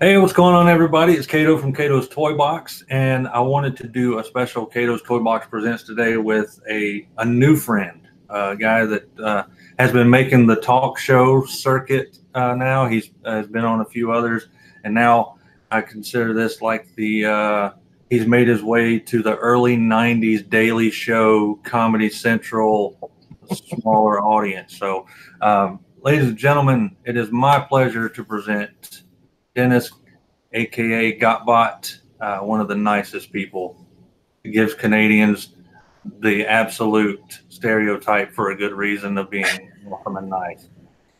Hey, what's going on, everybody? It's Kato from Kato's Toy Box, and I wanted to do a special Kato's Toy Box Presents today with a, a new friend, a guy that uh, has been making the talk show circuit uh, now. He's uh, has been on a few others, and now I consider this like the uh, he's made his way to the early '90s Daily Show, Comedy Central, smaller audience. So, um, ladies and gentlemen, it is my pleasure to present Dennis, aka Gotbot, uh, one of the nicest people. He gives Canadians the absolute stereotype for a good reason of being welcome and nice.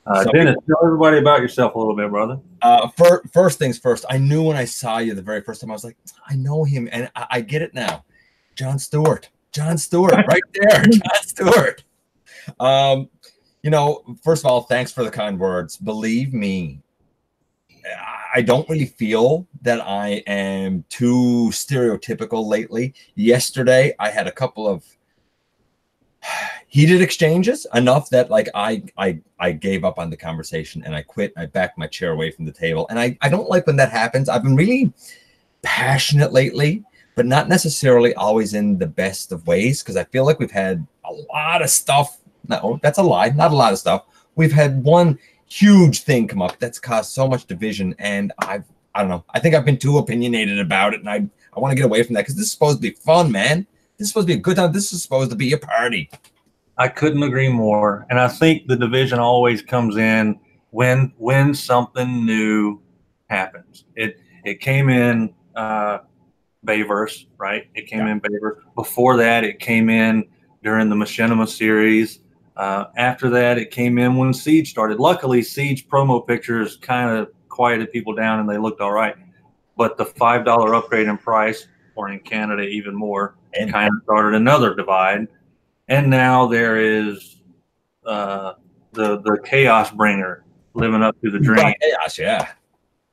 Uh, Dennis, tell everybody about yourself a little bit, brother. Uh, for, first things first, I knew when I saw you the very first time, I was like, I know him, and I, I get it now. Jon Stewart, Jon Stewart, right there, Jon Stewart. Um, you know, first of all, thanks for the kind words. Believe me, I don't really feel that I am too stereotypical lately. Yesterday, I had a couple of heated exchanges enough that like I I I gave up on the conversation and I quit. I backed my chair away from the table. And I, I don't like when that happens. I've been really passionate lately, but not necessarily always in the best of ways because I feel like we've had a lot of stuff. No, that's a lie. Not a lot of stuff. We've had one huge thing come up that's caused so much division. And I've, I don't know, I think I've been too opinionated about it. And I, I want to get away from that because this is supposed to be fun, man. This is supposed to be a good time. This is supposed to be a party. I couldn't agree more. And I think the division always comes in when when something new happens. It it came in uh Bayverse, right? It came yeah. in Bayverse. Before that, it came in during the Machinima series. Uh, after that, it came in when Siege started. Luckily, Siege promo pictures kind of quieted people down and they looked all right. But the $5 upgrade in price, or in Canada even more, and kind of started another divide. And now there is uh, the the chaos bringer living up to the dream. Chaos, yeah.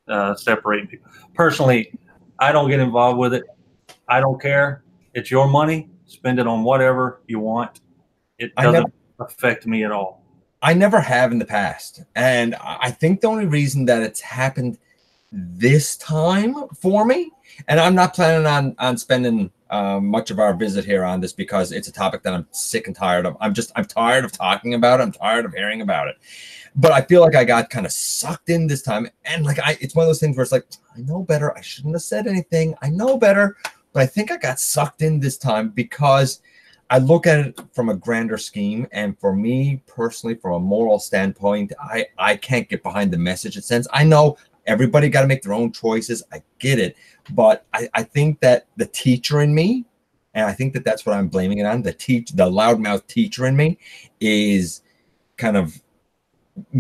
Uh, separating people. Personally, I don't get involved with it. I don't care. It's your money. Spend it on whatever you want. It doesn't affect me at all. I never have in the past. And I think the only reason that it's happened this time for me, and I'm not planning on on spending uh, much of our visit here on this because it's a topic that I'm sick and tired of. I'm just I'm tired of talking about it. I'm tired of hearing about it. But I feel like I got kind of sucked in this time, and like I, it's one of those things where it's like I know better. I shouldn't have said anything. I know better, but I think I got sucked in this time because I look at it from a grander scheme, and for me personally, from a moral standpoint, I I can't get behind the message it sends. I know everybody got to make their own choices. I get it, but I I think that the teacher in me, and I think that that's what I'm blaming it on. The teach the loudmouth teacher in me is kind of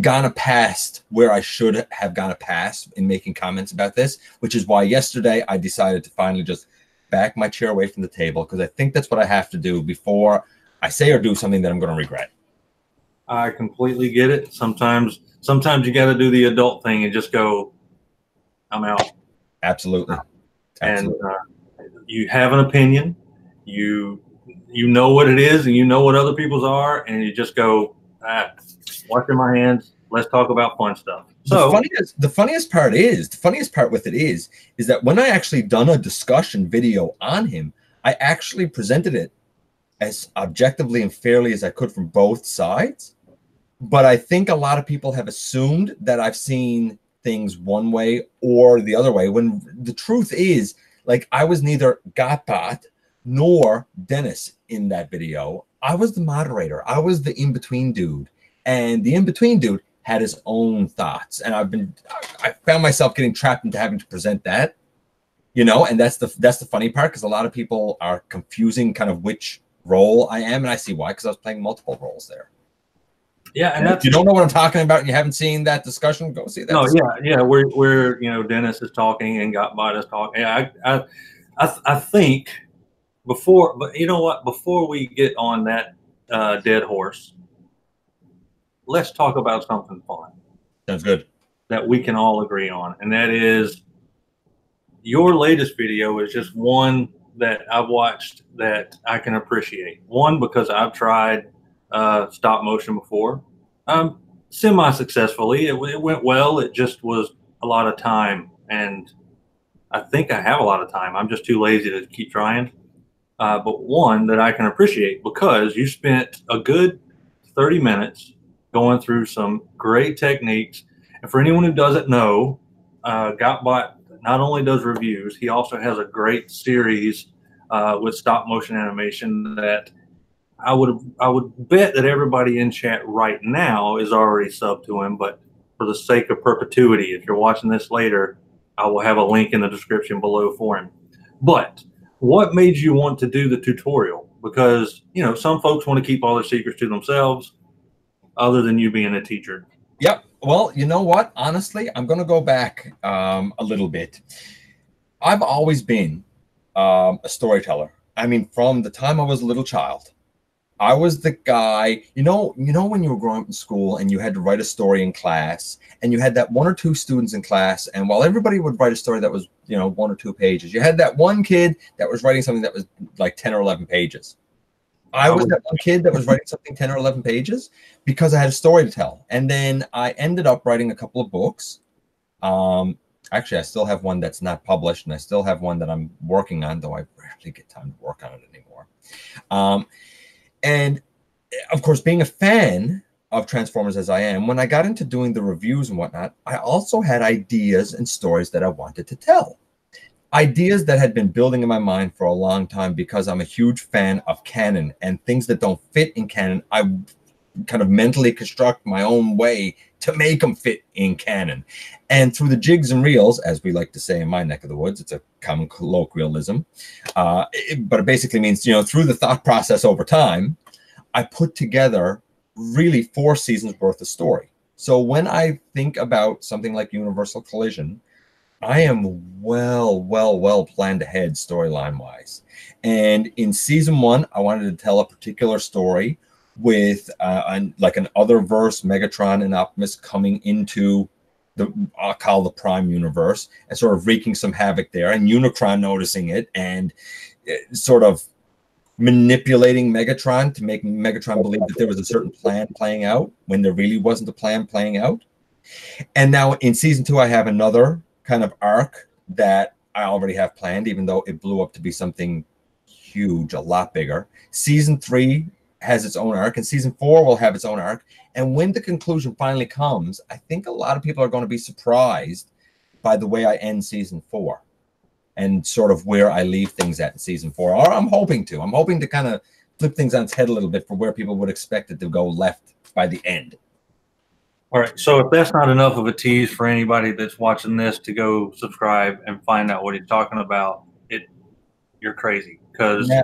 gone a past where I should have gone a past in making comments about this, which is why yesterday I decided to finally just back my chair away from the table because I think that's what I have to do before I say or do something that I'm going to regret. I completely get it. Sometimes, sometimes you got to do the adult thing and just go, "I'm out." Absolutely. Absolutely. And uh, you have an opinion. You you know what it is, and you know what other people's are, and you just go, ah, washing my hands. Let's talk about fun stuff. So the funniest, the funniest part is the funniest part with it is is that when I actually done a discussion video on him, I actually presented it as objectively and fairly as I could from both sides. But I think a lot of people have assumed that I've seen things one way or the other way. When the truth is, like I was neither Gotbot nor Dennis in that video. I was the moderator. I was the in-between dude. And the in-between dude had his own thoughts. And i've been i found myself getting trapped into having to present that you know and that's the that's the funny part because a lot of people are confusing kind of which role i am and i see why because i was playing multiple roles there. Yeah and, if you don't know what i'm talking about and you haven't seen that discussion go see that no yeah yeah we're, we're you know dennis is talking and Gotbot is talking yeah i i I, I think before but you know what? Before we get on that uh, dead horse let's talk about something fun. Sounds good. That we can all agree on, and that is your latest video is just one that I've watched that I can appreciate. One because I've tried uh, stop motion before, um, semi successfully. It, it, went well. It just was a lot of time and I think I have a lot of time. I'm just too lazy to keep trying. Uh, but one that I can appreciate because you spent a good 30 minutes going through some great techniques. And for anyone who doesn't know, uh, GotBot not only does reviews, he also has a great series uh, with stop motion animation that I would I would bet that everybody in chat right now is already sub to him. But for the sake of perpetuity, if you're watching this later, I will have a link in the description below for him. But what made you want to do the tutorial? Because you know some folks want to keep all their secrets to themselves, other than you being a teacher. Yep. Well, you know what? Honestly, I'm going to go back um, a little bit. I've always been um, a storyteller. I mean, from the time I was a little child, I was the guy, you know, you know, when you were growing up in school and you had to write a story in class and you had that one or two students in class. And while everybody would write a story that was, you know, one or two pages, you had that one kid that was writing something that was like 10 or 11 pages. I was that one kid that was writing something 10 or 11 pages because I had a story to tell. And then I ended up writing a couple of books. Um, actually, I still have one that's not published and I still have one that I'm working on, though I rarely get time to work on it anymore. Um, and of course, being a fan of Transformers as I am, when I got into doing the reviews and whatnot, I also had ideas and stories that I wanted to tell. Ideas that had been building in my mind for a long time because I'm a huge fan of canon and things that don't fit in canon. I kind of mentally construct my own way to make them fit in canon. And through the jigs and reels, as we like to say in my neck of the woods, it's a common colloquialism, uh, it, but it basically means, you know, through the thought process over time, I put together really four seasons worth of story. So when I think about something like Universal Collision, I am well, well, well planned ahead storyline wise. And in season one, I wanted to tell a particular story with uh, an, like an other verse, Megatron and Optimus coming into the I'll call the Prime universe and sort of wreaking some havoc there, and Unicron noticing it and uh, sort of manipulating Megatron to make Megatron believe that there was a certain plan playing out when there really wasn't a plan playing out. And now in season two, I have another kind of arc that I already have planned, even though it blew up to be something huge, a lot bigger. Season three has its own arc, and season four will have its own arc. And when the conclusion finally comes, I think a lot of people are going to be surprised by the way I end season four and sort of where I leave things at in season four. Or I'm hoping to. I'm hoping to kind of flip things on its head a little bit for where people would expect it to go left by the end. All right. So if that's not enough of a tease for anybody that's watching this to go subscribe and find out what he's talking about, it you're crazy because yeah.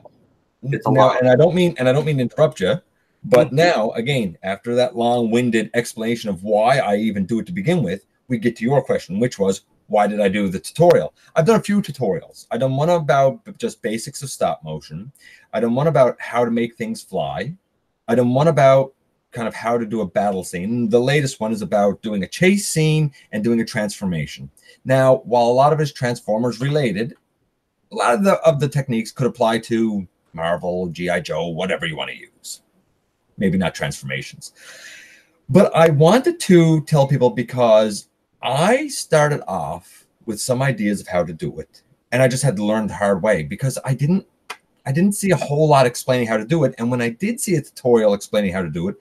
It's a now, lot. And I don't mean and I don't mean to interrupt you, but mm-hmm. now again, after that long-winded explanation of why I even do it to begin with, we get to your question, which was why did I do the tutorial? I've done a few tutorials. I've done one about just basics of stop motion. I done one about how to make things fly. I done one about kind of how to do a battle scene. The latest one is about doing a chase scene and doing a transformation. Now, while a lot of it is Transformers related, a lot of the of the techniques could apply to Marvel, G.I. Joe, whatever you want to use. Maybe not transformations. But I wanted to tell people because I started off with some ideas of how to do it. And I just had to learn the hard way because I didn't I didn't see a whole lot explaining how to do it. And when I did see a tutorial explaining how to do it,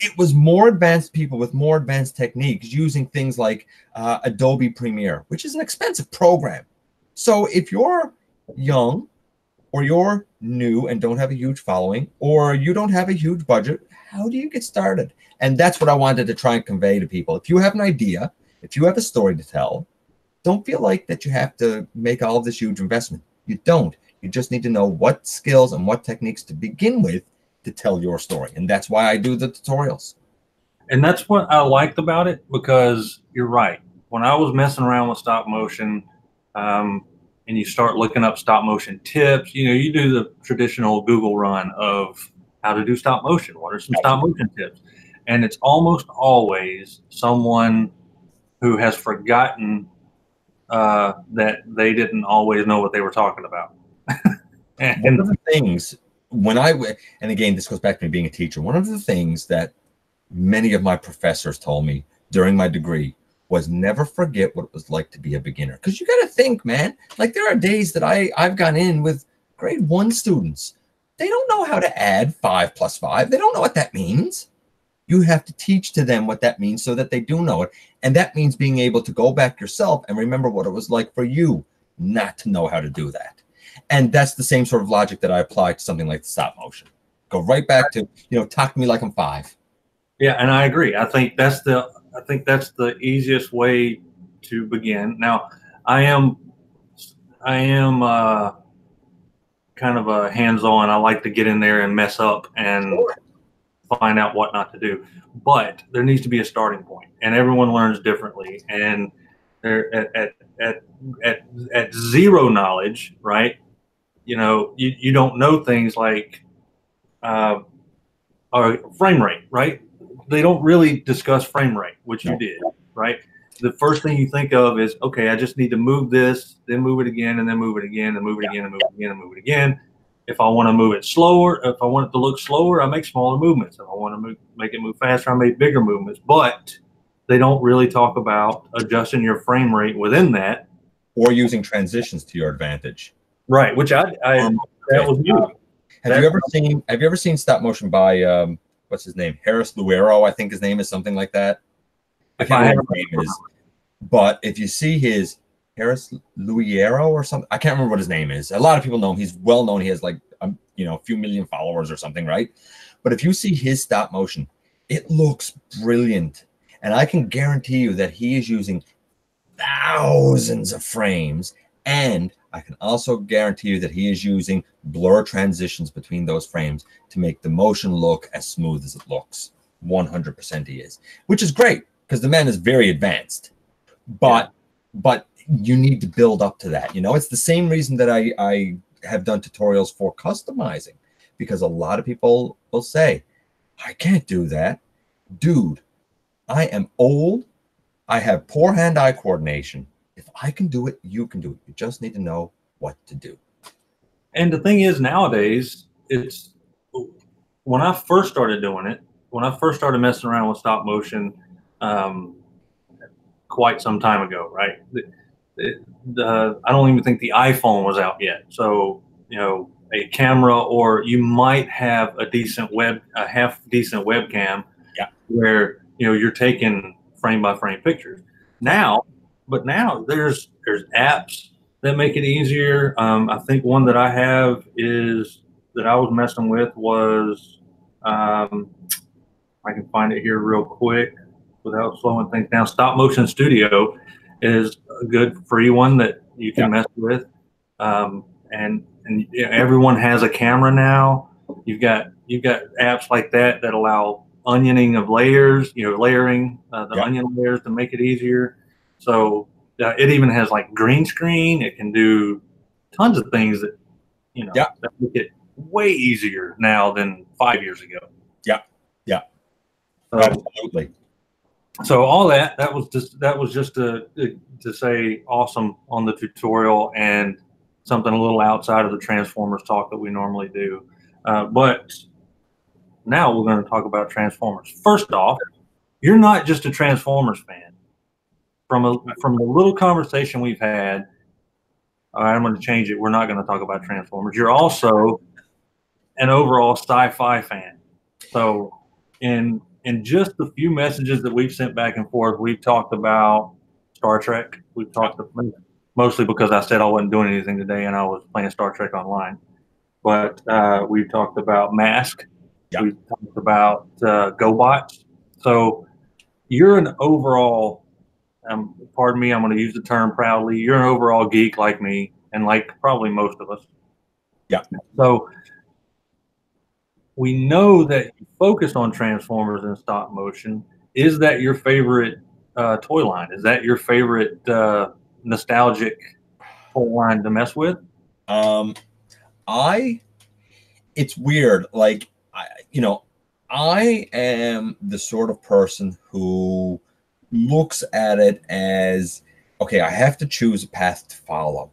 it was more advanced people with more advanced techniques using things like uh, Adobe Premiere, which is an expensive program. So if you're young or you're new and don't have a huge following, or you don't have a huge budget, how do you get started? And that's what I wanted to try and convey to people. If you have an idea, if you have a story to tell, don't feel like that you have to make all of this huge investment. You don't. You just need to know what skills and what techniques to begin with to tell your story. And that's why I do the tutorials. And that's what I liked about it because you're right. When I was messing around with stop motion, um, and you start looking up stop motion tips. You know, you do the traditional Google run of how to do stop motion. What are some stop motion tips? And it's almost always someone who has forgotten uh, that they didn't always know what they were talking about. and one of the things when I and again this goes back to me being a teacher. One of the things that many of my professors told me during my degree was never forget what it was like to be a beginner. Because you got to think, man. Like there are days that I I've gone in with grade one students. They don't know how to add five plus five. They don't know what that means. You have to teach to them what that means so that they do know it. And that means being able to go back yourself and remember what it was like for you not to know how to do that. And that's the same sort of logic that I apply to something like the stop motion. Go right back to, you know, talk to me like I'm five. Yeah, and I agree. I think that's the I think that's the easiest way to begin. Now, I am I am uh, kind of a hands-on. I like to get in there and mess up and find out what not to do. But there needs to be a starting point, and everyone learns differently. And they're at at at at, at zero knowledge, right? You know, you, you don't know things like uh, or frame rate, right? They don't really discuss frame rate, which you did, right? The first thing you think of is, okay, I just need to move this, then move it again, and then move it again, and move it again, and move it again, and move it again. If I want to move it slower, if I want it to look slower, I make smaller movements. If I want to move, make it move faster, I make bigger movements. But they don't really talk about adjusting your frame rate within that, or using transitions to your advantage. Right? Which I, I Um, that was new. Have That- you ever seen Have you ever seen stop motion by um what's his name Harris Luero? I think his name is something like that. I can't remember what his name is, but if you see his Harris Luero or something, I can't remember what his name is. A lot of people know him. He's well known. He has like um, you know a few million followers or something, right? But if you see his stop motion, it looks brilliant, and I can guarantee you that he is using thousands of frames and I can also guarantee you that he is using blur transitions between those frames to make the motion look as smooth as it looks. 100% he is, which is great because the man is very advanced. But but you need to build up to that. You know, it's the same reason that I I have done tutorials for customizing because a lot of people will say, "I can't do that." Dude, I am old. I have poor hand-eye coordination. If I can do it, you can do it. You just need to know what to do. And the thing is, nowadays, it's when I first started doing it, when I first started messing around with stop motion, um, quite some time ago, right? The, the, I don't even think the iPhone was out yet. So, you know, a camera, or you might have a decent web, a half decent webcam, Yeah. where you know you're taking frame by frame pictures. Now, but now there's there's apps that make it easier. Um, I think one that I have is that I was messing with was um, I can find it here real quick without slowing things down. Stop Motion Studio is a good free one that you can Yeah. mess with, um, and and everyone has a camera now. You've got you've got apps like that that allow onioning of layers, you know, layering uh, the Yeah. onion layers to make it easier. So uh, it even has like green screen. It can do tons of things that you know Yeah. that make it way easier now than five years ago. Yeah. Yeah. So, Absolutely. so all that that was just that was just to to say awesome on the tutorial and something a little outside of the Transformers talk that we normally do. Uh, but now we're going to talk about Transformers. First off, you're not just a Transformers fan. From a from the little conversation we've had, all right, I'm going to change it. We're not going to talk about Transformers. You're also an overall sci-fi fan. So, in in just the few messages that we've sent back and forth, we've talked about Star Trek. We've talked mostly because I said I wasn't doing anything today and I was playing Star Trek online. But uh, we've talked about Mask. Yeah. We've talked about uh, GoBots. So you're an overall, um, pardon me, I'm going to use the term proudly. You're an overall geek like me and like probably most of us. Yeah. So we know that you focus on Transformers and stop motion. Is that your favorite uh, toy line? Is that your favorite uh, nostalgic toy line to mess with? Um, I, it's weird. Like, I, you know, I am the sort of person who looks at it as okay, I have to choose a path to follow.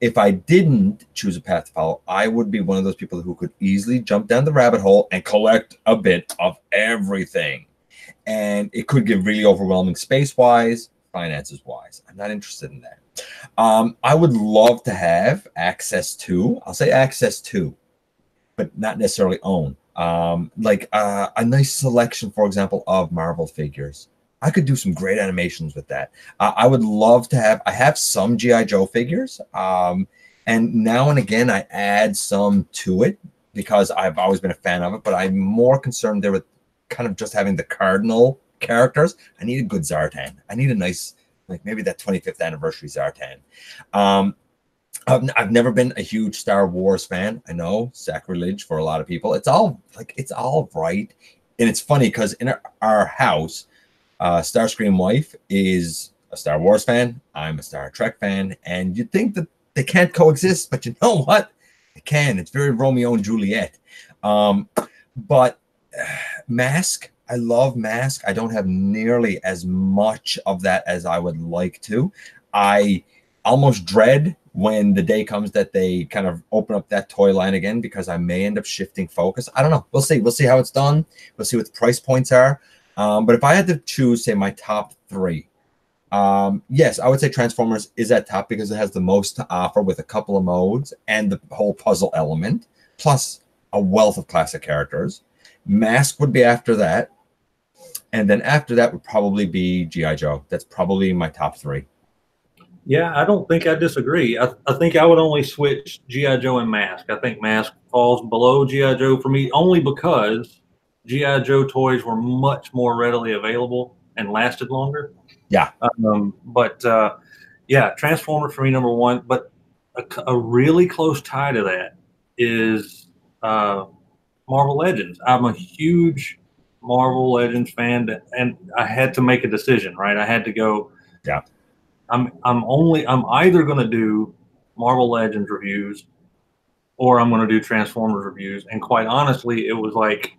If I didn't choose a path to follow, I would be one of those people who could easily jump down the rabbit hole and collect a bit of everything. And it could get really overwhelming space wise. finances wise. I'm not interested in that. Um, I would love to have access to, I'll say access to, but not necessarily own. Um, like uh, a nice selection, for example, of Marvel figures. I could do some great animations with that. Uh, I would love to have. I have some GI Joe figures, um, and now and again I add some to it because I've always been a fan of it. But I'm more concerned there with kind of just having the cardinal characters. I need a good Zartan. I need a nice, like maybe that 25th anniversary Zartan. Um, I've, I've never been a huge Star Wars fan. I know sacrilege for a lot of people. It's all like it's all right, and it's funny because in our, our house, uh, Starscream wife is a Star Wars fan. I'm a Star Trek fan, and you'd think that they can't coexist, but you know what? They can. It's very Romeo and Juliet. Um, but uh, Mask, I love Mask. I don't have nearly as much of that as I would like to. I almost dread when the day comes that they kind of open up that toy line again because I may end up shifting focus. I don't know. We'll see. We'll see how it's done. We'll see what the price points are. Um, but if I had to choose, say, my top three, um, yes, I would say Transformers is at top because it has the most to offer with a couple of modes and the whole puzzle element, plus a wealth of classic characters. Mask would be after that. And then after that would probably be G.I. Joe. That's probably my top three. Yeah, I don't think I disagree. I, I think I would only switch GI Joe and Mask. I think Mask falls below GI Joe for me only because GI Joe toys were much more readily available and lasted longer. Yeah. Um, but uh, yeah, Transformer for me number one. But a, a really close tie to that is uh, Marvel Legends. I'm a huge Marvel Legends fan, and I had to make a decision. Right, I had to go. Yeah I'm I'm only I'm either going to do Marvel Legends reviews or I'm going to do Transformers reviews. And quite honestly, it was like,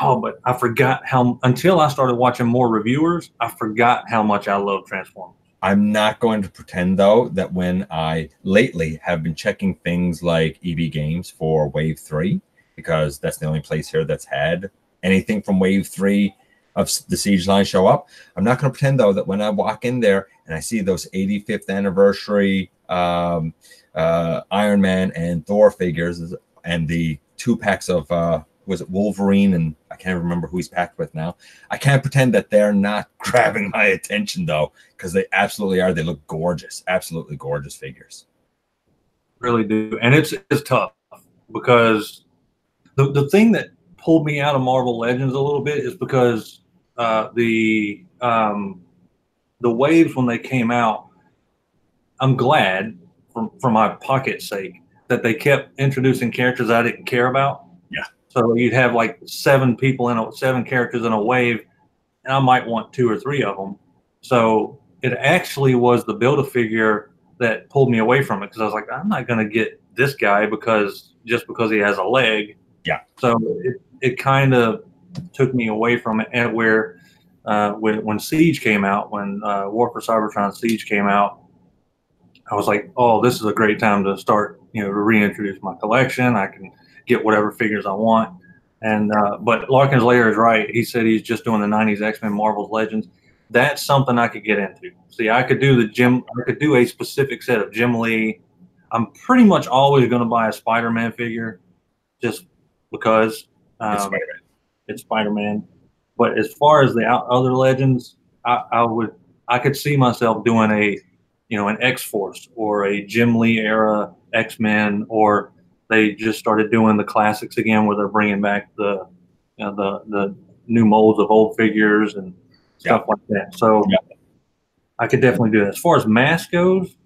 oh, but I forgot how until I started watching more reviewers, I forgot how much I love Transformers. I'm not going to pretend though that when I lately have been checking things like EB Games for Wave 3, because that's the only place here that's had anything from Wave 3 of the Siege line show up. I'm not going to pretend though that when I walk in there and I see those 85th anniversary um, uh, Iron Man and Thor figures and the two packs of uh, was it Wolverine and I can't remember who he's packed with now. I can't pretend that they're not grabbing my attention though, because they absolutely are. They look gorgeous, absolutely gorgeous figures. Really do, and it's it's tough because the the thing that pulled me out of Marvel Legends a little bit is because uh, the um, the waves when they came out, I'm glad for, for my pocket's sake that they kept introducing characters I didn't care about. Yeah. So you'd have like seven people in a seven characters in a wave, and I might want two or three of them. So it actually was the build a figure that pulled me away from it because I was like, I'm not going to get this guy because just because he has a leg. Yeah. So it, it kind of took me away from it, and where uh, when when Siege came out, when uh, War for Cybertron Siege came out, I was like, oh, this is a great time to start, you know, to reintroduce my collection. I can get whatever figures I want. And uh, but Larkin's layer is right. He said he's just doing the '90s X-Men Marvel's Legends. That's something I could get into. See, I could do the Jim. I could do a specific set of Jim Lee. I'm pretty much always going to buy a Spider-Man figure, just because. Um, it's Spider-Man. It's Spider-Man. But as far as the other legends, I, I would I could see myself doing a you know an X Force or a Jim Lee era X Men, or they just started doing the classics again, where they're bringing back the you know, the the new molds of old figures and stuff yeah. like that. So yeah. I could definitely do that. As far as mask goes,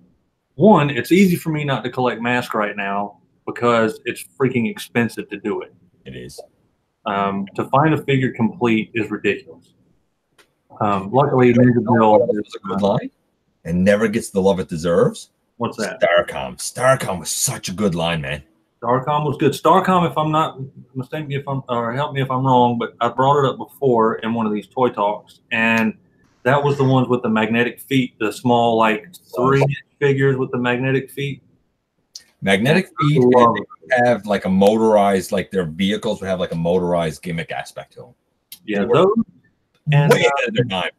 one, it's easy for me not to collect mask right now because it's freaking expensive to do it. It is. Um, to find a figure complete is ridiculous. Um, luckily, Ninja Bill is a good line and never gets the love it deserves. What's that? Starcom. Starcom was such a good line, man. Starcom was good. Starcom, if I'm not mistaken, if I'm or help me if I'm wrong, but I brought it up before in one of these toy talks, and that was the ones with the magnetic feet, the small like three figures with the magnetic feet. Magnetic feet have like a motorized, like their vehicles would have like a motorized gimmick aspect to them. Yeah, those and uh, ahead of their time.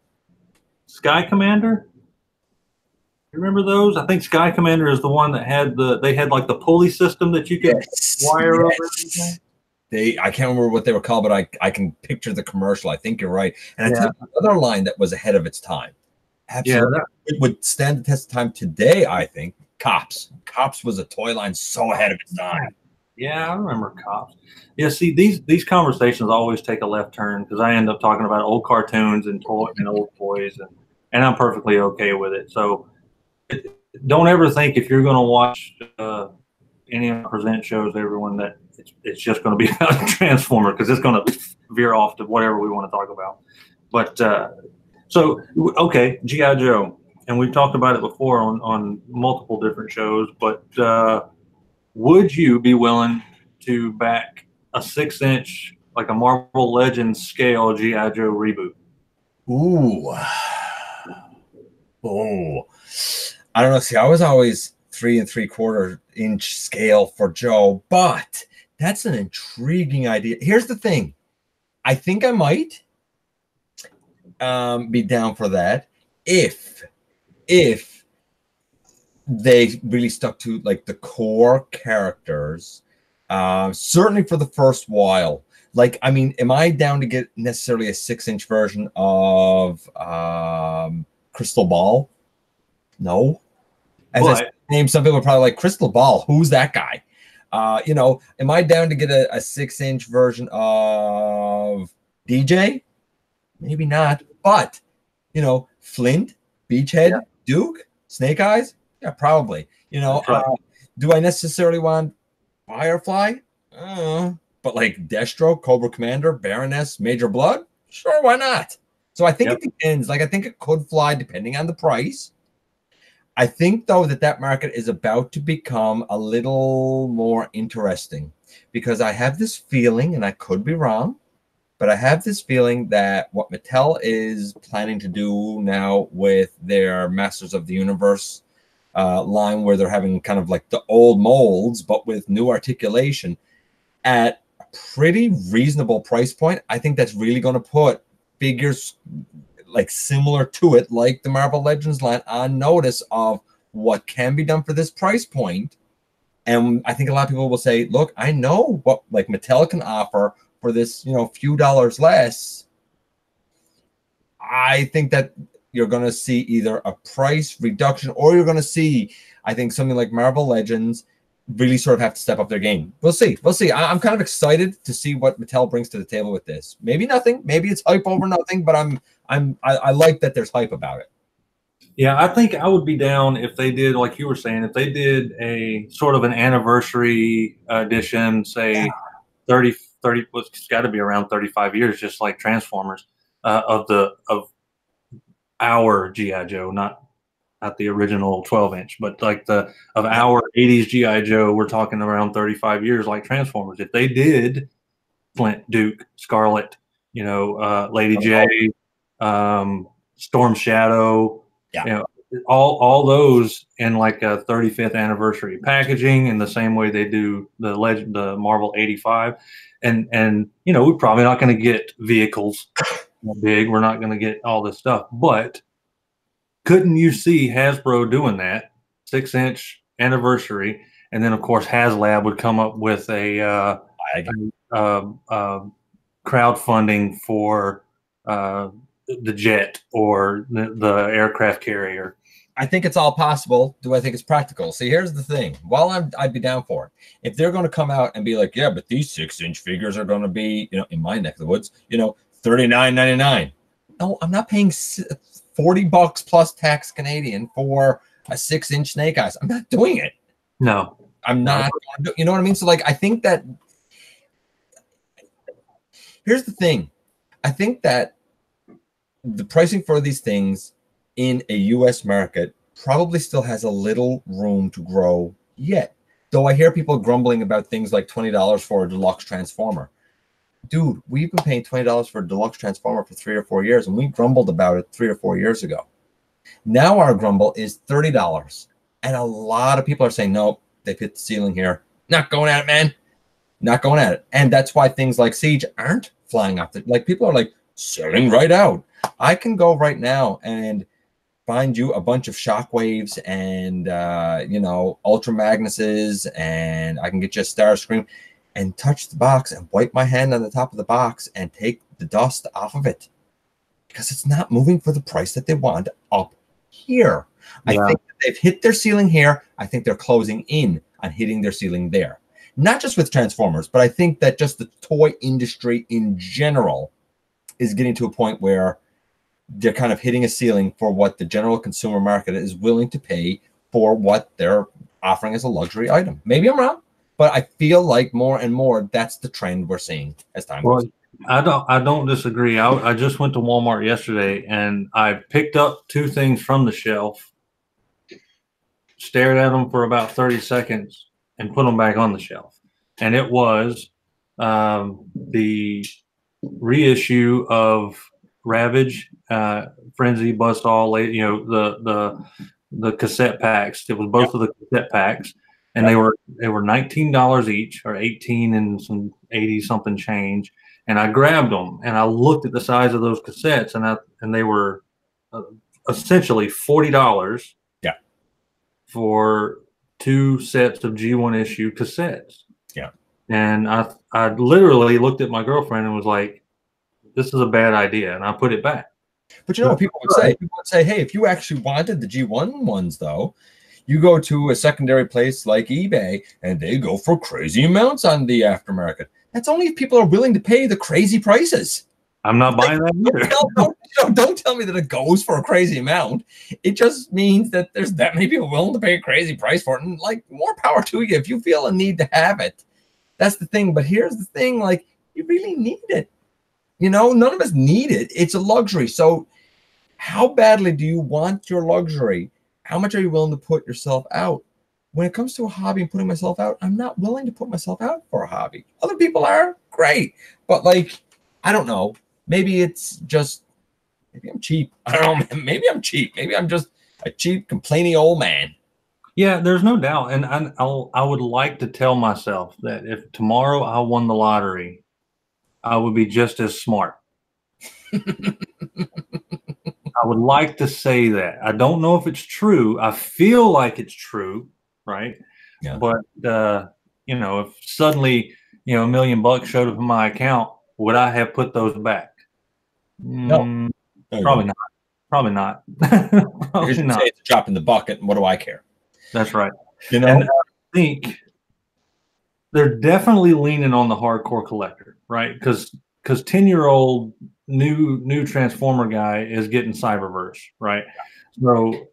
Sky Commander. You remember those? I think Sky Commander is the one that had the they had like the pulley system that you could Yes, wire over. yes. everything. They, I can't remember what they were called, but I, I can picture the commercial. I think you're right. And Yeah. another line that was ahead of its time. Yeah, Absolutely. that, it would stand the test of time today, I think. Cops. Cops was a toy line so ahead of its time. yeah, I remember cops. Yeah, see these these conversations always take a left turn because I end up talking about old cartoons and toy and old toys, and and I'm perfectly okay with it. So don't ever think if you're going to watch uh, any of my present shows, everyone that it's, it's just going to be about Transformer because it's going to veer off to whatever we want to talk about. But uh, so okay, GI Joe, and we've talked about it before on on multiple different shows. But uh, would you be willing to back a six inch like a Marvel Legends scale GI Joe reboot? Ooh. Oh. I don't know. See, I was always three and three quarter inch scale for Joe, but that's an intriguing idea. Here's the thing I think I might um, be down for that if, if they really stuck to like the core characters, uh, certainly for the first while like i mean am i down to get necessarily a six inch version of um crystal ball no as I name some people are probably like crystal ball who's that guy uh you know am i down to get a, a six inch version of dj maybe not but you know flint beachhead duke snake eyes yeah probably you know right. uh, do i necessarily want firefly uh, but like Destro, Cobra Commander, Baroness, Major Blood, sure, why not? So I think Yep. it depends. Like I think it could fly depending on the price. I think though that that market is about to become a little more interesting because I have this feeling, and I could be wrong, but I have this feeling that what Mattel is planning to do now with their Masters of the Universe uh, line, where they're having kind of like the old molds but with new articulation at a pretty reasonable price point. I think that's really going to put figures like similar to it, like the Marvel Legends line, on notice of what can be done for this price point. And I think a lot of people will say, look, I know what like Mattel can offer for this, you know, few dollars less. I think that you're going to see either a price reduction or you're going to see, I think, something like Marvel Legends really sort of have to step up their game. We'll see. We'll see. I- I'm kind of excited to see what Mattel brings to the table with this. Maybe nothing. Maybe it's hype over nothing, but I'm I'm I, I like that there's hype about it. Yeah, I think I would be down if they did, like you were saying, if they did a sort of an anniversary edition, say Yeah. 30, 30, well, it's got to be around 35 years, just like Transformers, uh, of the, of our G.I. Joe, not, not the original 12 inch, but like the, of our 80s G.I. Joe, we're talking around 35 years, like Transformers. If they did Flint, Duke, Scarlett, you know, uh, Lady Jaye, um, Storm Shadow, Yeah. you know, all all those in like a 35th anniversary packaging in the same way they do the legend, the Marvel 85, and and you know we're probably not going to get vehicles big. We're not going to get all this stuff, but couldn't you see Hasbro doing that six inch anniversary, and then of course HasLab would come up with a uh, I- uh, uh, crowdfunding for uh, the jet or the, the aircraft carrier. I think it's all possible. Do I think it's practical? See, here's the thing. While I'm, I'd be down for it. If they're going to come out and be like, yeah, but these six inch figures are going to be, you know, in my neck of the woods, you know, thirty nine ninety nine. No, I'm not paying s- forty bucks plus tax Canadian for a six inch snake eyes. I'm not doing it. No, I'm not. gonna You know what I mean? So, like, I think that here's the thing. I think that the pricing for these things in a U.S. market probably still has a little room to grow yet. Though I hear people grumbling about things like twenty dollars for a deluxe transformer. Dude, we've been paying twenty dollars for a deluxe transformer for three or four years, and we grumbled about it three or four years ago. Now our grumble is thirty dollars, and a lot of people are saying, "Nope, they've hit the ceiling here. Not going at it, man. Not going at it." And that's why things like Siege aren't flying off the like. People are like, selling right out. I can go right now and find you a bunch of shockwaves and uh, you know ultra magnuses and i can get you a Starscream and touch the box and wipe my hand on the top of the box and take the dust off of it. Because it's not moving for the price that they want up here. Yeah. i think they've hit their ceiling here. I think they're closing in on hitting their ceiling there. Not just with transformers but i think that just the toy industry in general is getting to a point where they're kind of hitting a ceiling for what the general consumer market is willing to pay for what they're offering as a luxury item. Maybe I'm wrong, but I feel like more and more that's the trend we're seeing as time well, goes. I don't I don't disagree. I, I just went to Walmart yesterday and I picked up two things from the shelf, stared at them for about 30 seconds, and put them back on the shelf. And it was um, the reissue of Ravage, uh, Frenzy, Bust All, you know, the the the cassette packs. It was both yep. of the cassette packs, and they were they were nineteen dollars each, or eighteen and some eighty something change. And I grabbed them, and I looked at the size of those cassettes, and I and they were uh, essentially forty dollars. Yeah. For two sets of G1 issue cassettes. Yeah. And I I literally looked at my girlfriend and was like, this is a bad idea, and I put it back. But you know what people would say? People would say, hey, if you actually wanted the G1 ones, though, you go to a secondary place like eBay and they go for crazy amounts on the aftermarket. That's only if people are willing to pay the crazy prices. I'm not buying that either. Don't, don't, don't, don't, tell me that it goes for a crazy amount. It just means that there's that many people willing to pay a crazy price for it. And like more power to you if you feel a need to have it. That's the thing. But here's the thing: like you really need it. You know, none of us need it. It's a luxury. So, how badly do you want your luxury? How much are you willing to put yourself out? When it comes to a hobby and putting myself out, I'm not willing to put myself out for a hobby. Other people are great, but like, I don't know. Maybe it's just maybe I'm cheap. I don't know. Maybe I'm cheap. Maybe I'm just a cheap, complaining old man. Yeah, there's no doubt, and I, I'll, I would like to tell myself that if tomorrow I won the lottery I would be just as smart. I would like to say that. I don't know if it's true. I feel like it's true, right? Yeah. But uh, you know, if suddenly you know a million bucks showed up in my account, would I have put those back? No, mm, probably not. Probably not. probably not. Say it's a drop in the bucket. What do I care? That's right. You know, and I think they're definitely leaning on the hardcore collector, right? Because because ten year old new new Transformer guy is getting Cyberverse, right? So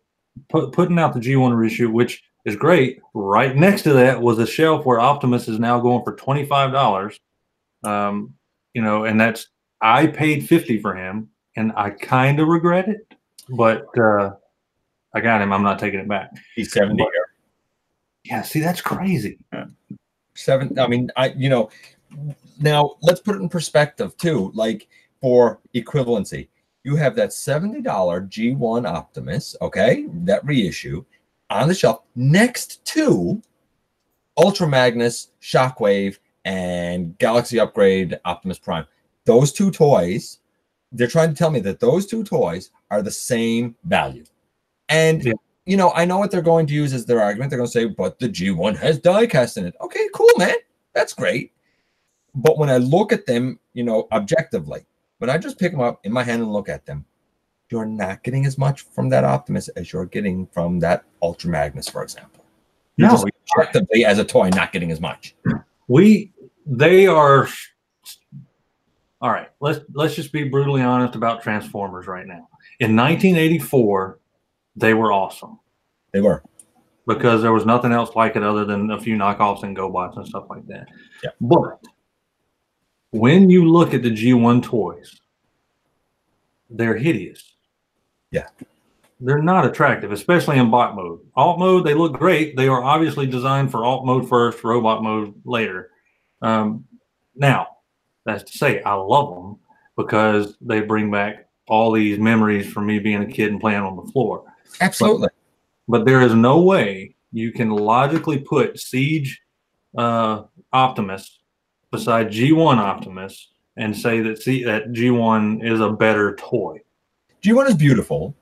put, putting out the G1 reissue, which is great. Right next to that was a shelf where Optimus is now going for twenty five dollars. Um, you know, and that's I paid fifty for him, and I kind of regret it, but uh, I got him. I'm not taking it back. He's seventy. But, yeah, see, that's crazy. Yeah seven. I mean, I you know, now let's put it in perspective too. Like for equivalency, you have that seventy dollar G1 Optimus, okay, that reissue on the shelf next to Ultra Magnus, Shockwave, and Galaxy Upgrade Optimus Prime. Those two toys, they're trying to tell me that those two toys are the same value. And yeah you know, I know what they're going to use as their argument. They're going to say, but the G1 has diecast in it. Okay, cool, man. That's great. But when I look at them, you know, objectively, when I just pick them up in my hand and look at them, you're not getting as much from that Optimus as you're getting from that Ultra Magnus, for example. You're no, objectively as a toy, not getting as much. We, they are. All right, let's let's just be brutally honest about Transformers right now. In 1984, they were awesome. They were because there was nothing else like it other than a few knockoffs and GoBots and stuff like that. Yeah. But when you look at the G1 toys, they're hideous. Yeah. They're not attractive, especially in bot mode. Alt mode, they look great. They are obviously designed for alt mode first, robot mode later. Um, now, that's to say, I love them because they bring back all these memories from me being a kid and playing on the floor. Absolutely. But, but there is no way you can logically put Siege uh, Optimus beside G1 Optimus and say that C, that G1 is a better toy. G1 is beautiful.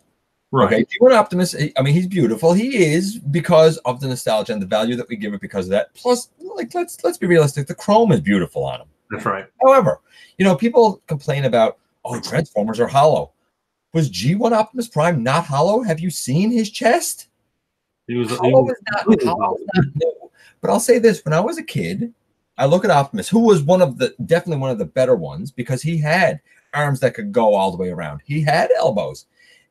Right. Okay. G1 Optimus, I mean, he's beautiful. He is because of the nostalgia and the value that we give it because of that. Plus, like, let's let's be realistic. The chrome is beautiful on him. That's right. However, you know, people complain about, oh, Transformers are hollow. Was G1 Optimus Prime not hollow? Have you seen his chest? He was, he Hollow was is not, hollow is not new. But I'll say this: when I was a kid, I look at Optimus, who was one of the definitely one of the better ones because he had arms that could go all the way around. He had elbows,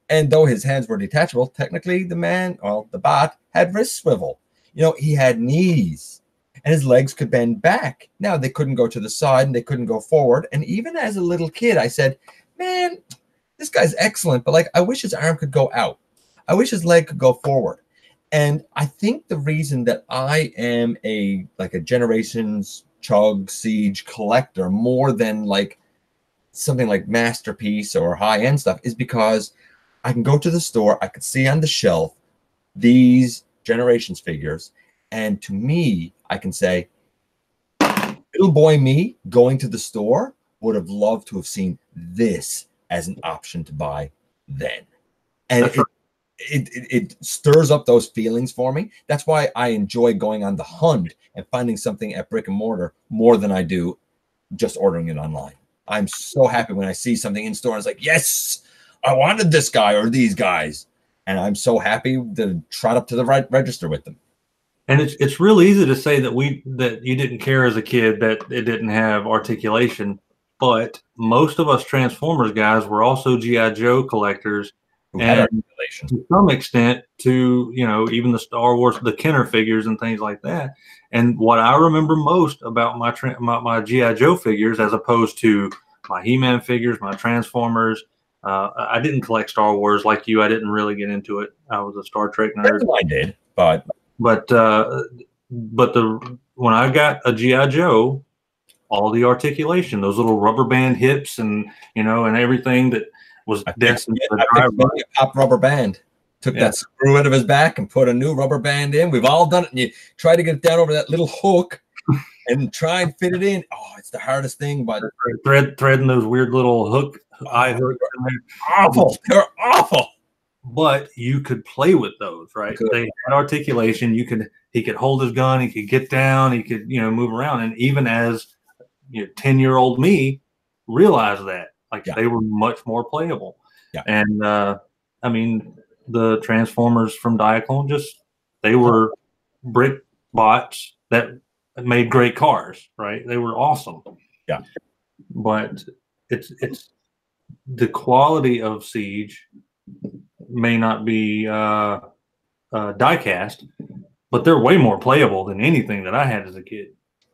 and though his hands were detachable, technically the man, well, the bot had wrist swivel. You know, he had knees, and his legs could bend back. Now they couldn't go to the side and they couldn't go forward. And even as a little kid, I said, "Man, this guy's excellent, but like I wish his arm could go out. I wish his leg could go forward." And I think the reason that I am a like a generations chug siege collector more than like something like masterpiece or high end stuff is because I can go to the store, I could see on the shelf these generations figures, and to me, I can say, little boy me going to the store would have loved to have seen this as an option to buy then. And it, it, it, it stirs up those feelings for me. That's why I enjoy going on the hunt and finding something at brick and mortar more than I do just ordering it online. I'm so happy when I see something in store and it's like, yes, I wanted this guy or these guys. And I'm so happy to trot up to the right register with them. And it's it's real easy to say that we that you didn't care as a kid that it didn't have articulation, but most of us Transformers guys were also GI Joe collectors And- to some extent to you know even the Star Wars the Kenner figures and things like that. And what I remember most about my my, my GI Joe figures, as opposed to my He Man figures, my Transformers. Uh, I didn't collect Star Wars like you. I didn't really get into it. I was a Star Trek nerd. I did, but but uh, but the when I got a GI Joe, all the articulation, those little rubber band hips, and you know, and everything that was destined for a pop rubber band. Took Yeah. that screw out of his back and put a new rubber band in. We've all done it. And you try to get it down over that little hook and try and fit it in. Oh, it's the hardest thing, but thread threading those weird little hook eye oh, hooks in there. awful. They're awful. But you could play with those, right? They had articulation. You could he could hold his gun. He could get down. He could you know move around. And even as you know, ten year old me realized that like Yeah. they were much more playable. Yeah. And uh, I mean the Transformers from Diaclone just they were brick bots that made great cars, right? They were awesome. Yeah. But it's it's the quality of Siege may not be uh, uh, diecast, but they're way more playable than anything that I had as a kid.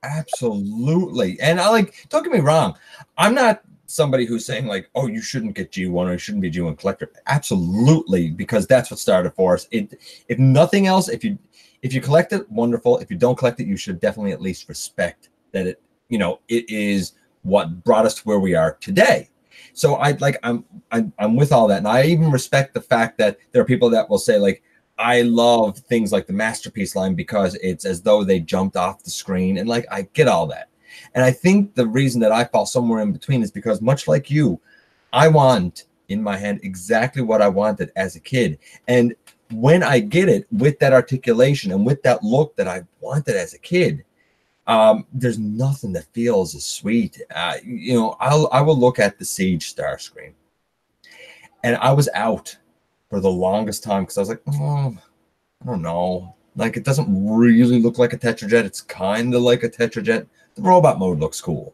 Absolutely. And I like, don't get me wrong. I'm not somebody who's saying, like, oh, you shouldn't get G1 or you shouldn't be a G1 collector. Absolutely, because that's what started for us. It if nothing else, if you if you collect it, wonderful. If you don't collect it, you should definitely at least respect that it, you know, it is what brought us to where we are today. So I like I'm I'm, I'm with all that. And I even respect the fact that there are people that will say, like, I love things like the masterpiece line because it's as though they jumped off the screen. And like, I get all that. And I think the reason that I fall somewhere in between is because, much like you, I want in my hand exactly what I wanted as a kid. And when I get it with that articulation and with that look that I wanted as a kid, um, there's nothing that feels as sweet. Uh, you know, I'll I will look at the Siege Starscream, and I was out for the longest time because I was like, oh, I don't know. Like it doesn't really look like a Tetrajet. It's kind of like a Tetrajet. The robot mode looks cool.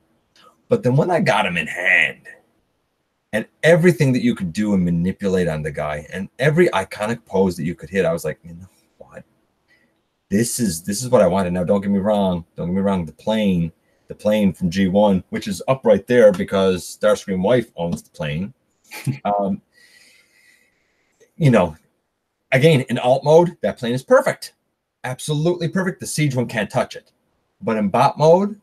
But then when I got him in hand and everything that you could do and manipulate on the guy and every iconic pose that you could hit, I was like, you know what? This is this is what I wanted. Now don't get me wrong. Don't get me wrong. The plane, the plane from G1, which is up right there because Starscream wife owns the plane. um, you know, again, in alt mode, that plane is perfect. Absolutely perfect. The Siege one can't touch it. But in bot mode,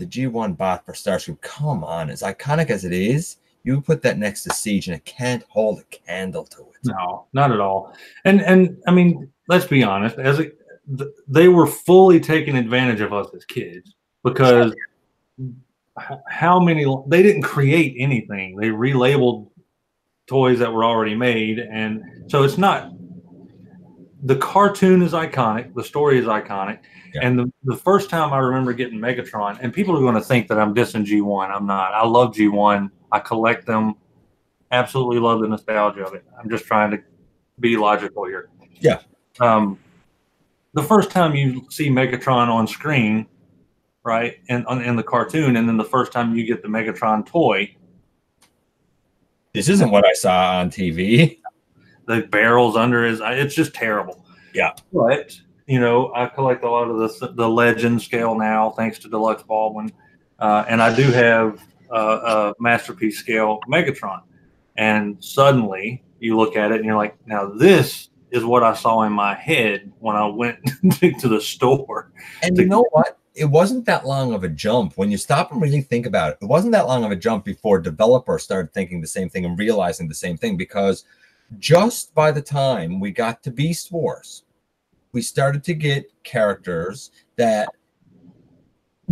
the G1 bot for Starscream, come on, as iconic as it is, you put that next to Siege and it can't hold a candle to it. No, not at all. And and I mean, let's be honest. As a, th- they were fully taking advantage of us as kids because how many they didn't create anything. They relabeled toys that were already made, and so it's not. The cartoon is iconic. The story is iconic. Yeah. And the, the first time I remember getting Megatron, and people are going to think that I'm dissing G1. I'm not. I love G1. I collect them. Absolutely love the nostalgia of it. I'm just trying to be logical here. Yeah. Um, the first time you see Megatron on screen, right, and in the cartoon, and then the first time you get the Megatron toy. This isn't what I saw on TV. The barrels under his, it's just terrible. Yeah. But you know, I collect a lot of the the legend scale now, thanks to Deluxe Baldwin, uh, and I do have uh, a masterpiece scale Megatron. And suddenly, you look at it and you're like, now this is what I saw in my head when I went to the store. And you know what? It wasn't that long of a jump when you stop and really think about it. It wasn't that long of a jump before developers started thinking the same thing and realizing the same thing because just by the time we got to Beast Wars, we started to get characters that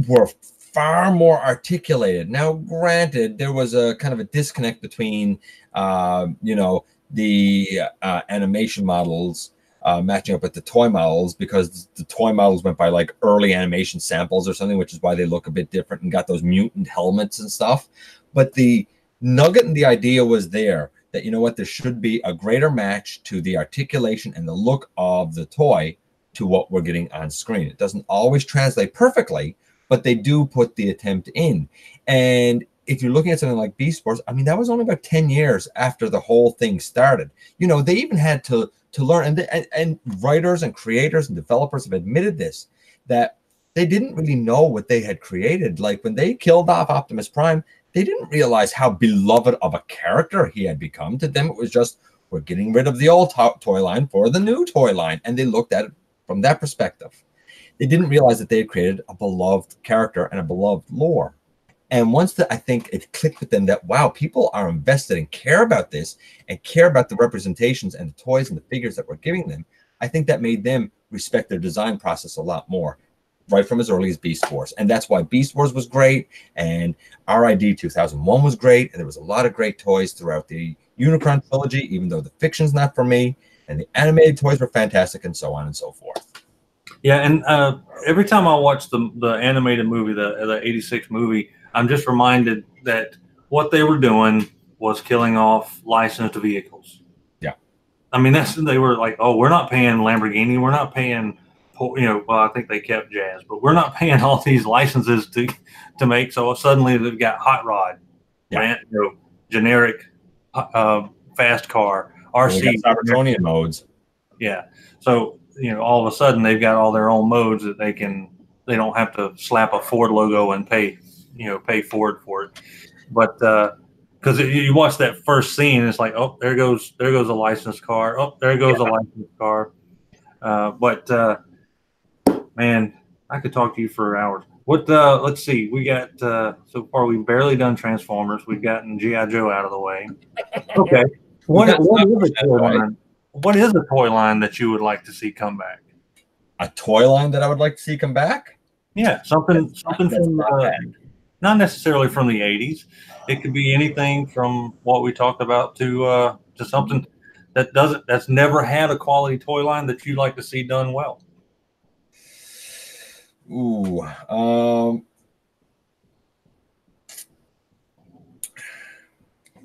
were far more articulated. Now, granted, there was a kind of a disconnect between, uh, you know, the uh, animation models uh, matching up with the toy models because the toy models went by like early animation samples or something, which is why they look a bit different and got those mutant helmets and stuff. But the nugget and the idea was there that you know what there should be a greater match to the articulation and the look of the toy to what we're getting on screen. It doesn't always translate perfectly, but they do put the attempt in. And if you're looking at something like Beast Wars, I mean, that was only about 10 years after the whole thing started. You know, they even had to to learn, and, and, and writers and creators and developers have admitted this, that they didn't really know what they had created. Like when they killed off Optimus Prime, they didn't realize how beloved of a character he had become. To them, it was just, we're getting rid of the old to- toy line for the new toy line. And they looked at it from that perspective. They didn't realize that they had created a beloved character and a beloved lore. And once that I think it clicked with them that wow, people are invested and care about this and care about the representations and the toys and the figures that we're giving them, I think that made them respect their design process a lot more, right from as early as Beast Wars. And that's why Beast Wars was great and RID 2001 was great. And there was a lot of great toys throughout the Unicron trilogy, even though the fiction's not for me. And the animated toys were fantastic and so on and so forth. Yeah, and uh, every time I watch the the animated movie, the the '86 movie, I'm just reminded that what they were doing was killing off licensed vehicles. Yeah. I mean, that's they were like, oh, we're not paying Lamborghini, we're not paying, you know, well, I think they kept Jazz, but we're not paying all these licenses to to make. So suddenly they've got Hot Rod, yeah. you know, generic uh, fast car, RC, Cybertronian modes. Yeah. So you know, all of a sudden they've got all their own modes that they can. They don't have to slap a Ford logo and pay you know pay Ford for it. But because uh, you watch that first scene, it's like, oh, there goes there goes a licensed car. Oh, there goes yeah. a licensed car. Uh, but uh, man, I could talk to you for hours. What? Uh, let's see. We got uh, so far. We've barely done Transformers. We've gotten GI Joe out of the way. Okay. what, what is a toy line? What is a toy line that you would like to see come back? A toy line that I would like to see come back? Yeah, something something from uh, not necessarily from the 80s. It could be anything from what we talked about to uh, to something that doesn't that's never had a quality toy line that you'd like to see done well. Ooh, um,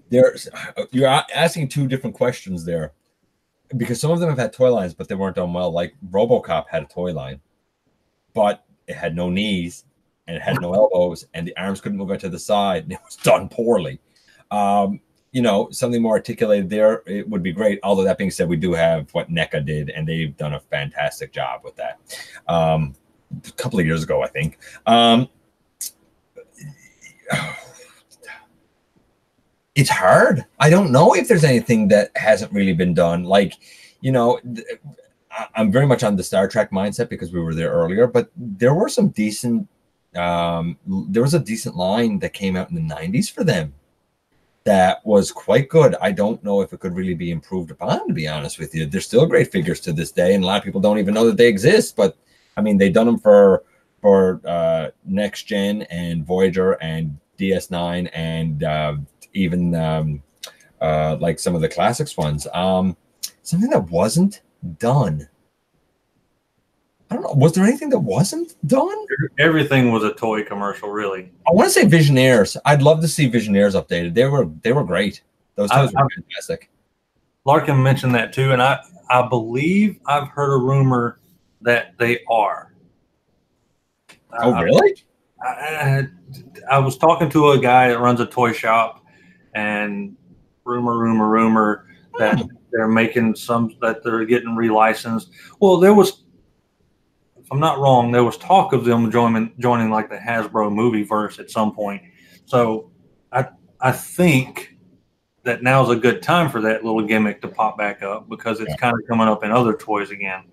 there's you're asking two different questions there because some of them have had toy lines, but they weren't done well. Like RoboCop had a toy line, but it had no knees and it had no elbows, and the arms couldn't move out to the side, and it was done poorly. Um, you know, something more articulated there, it would be great. Although that being said, we do have what NECA did, and they've done a fantastic job with that. Um, a couple of years ago, I think. Um, it's hard. I don't know if there's anything that hasn't really been done. Like, you know, I'm very much on the Star Trek mindset because we were there earlier, but there were some decent um, there was a decent line that came out in the 90s for them that was quite good. I don't know if it could really be improved upon, to be honest with you. They're still great figures to this day, and a lot of people don't even know that they exist. But I mean, they've done them for for uh, next gen and Voyager and DS9 and uh, even um, uh, like some of the classics ones. Um, something that wasn't done. I don't know. Was there anything that wasn't done? Everything was a toy commercial, really. I want to say Visionaries. I'd love to see Visionaries updated. They were they were great. Those I- were I- fantastic. Larkin mentioned that too, and I I believe I've heard a rumor that they are. Oh, I- really? I, I was talking to a guy that runs a toy shop, and rumor, rumor, rumor that Hmm. they're making some that they're getting relicensed. Well, there was, if I'm not wrong, there was talk of them joining joining like the Hasbro movie verse at some point. So I I think that now's a good time for that little gimmick to pop back up because it's Yeah. kind of coming up in other toys again.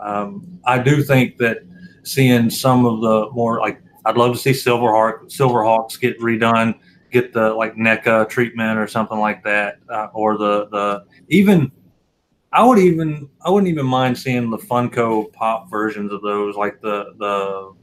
Um, I do think that seeing some of the more like I'd love to see Silverhawk Silverhawks get redone, get the like NECA treatment or something like that, uh, or the the even I would even I wouldn't even mind seeing the Funko Pop versions of those, like the the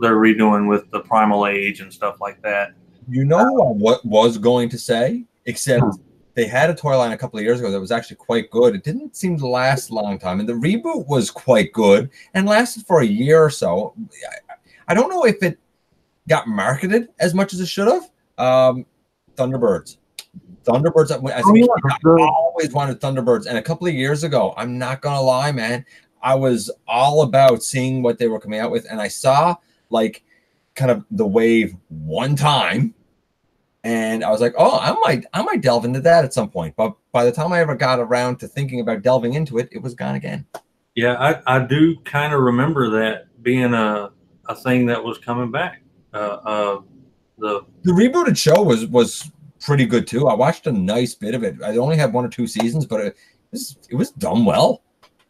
they're redoing with the Primal Age and stuff like that. You know what was going to say, except Hmm. They had a toy line a couple of years ago that was actually quite good. It didn't seem to last a long time, and the reboot was quite good and lasted for a year or so. I, don't know if it got marketed as much as it should have. Um, Thunderbirds, Thunderbirds. I, Oh, yeah, I always wanted Thunderbirds, and a couple of years ago, I'm not gonna lie, man, I was all about seeing what they were coming out with, and I saw like kind of the wave one time and I was like, "Oh, I might, I might delve into that at some point." But by the time I ever got around to thinking about delving into it, it was gone again. Yeah, I, I do kind of remember that being a, a thing that was coming back. Uh, uh, the The rebooted show was was pretty good too. I watched a nice bit of it. I only had one or two seasons, but it was it was done well.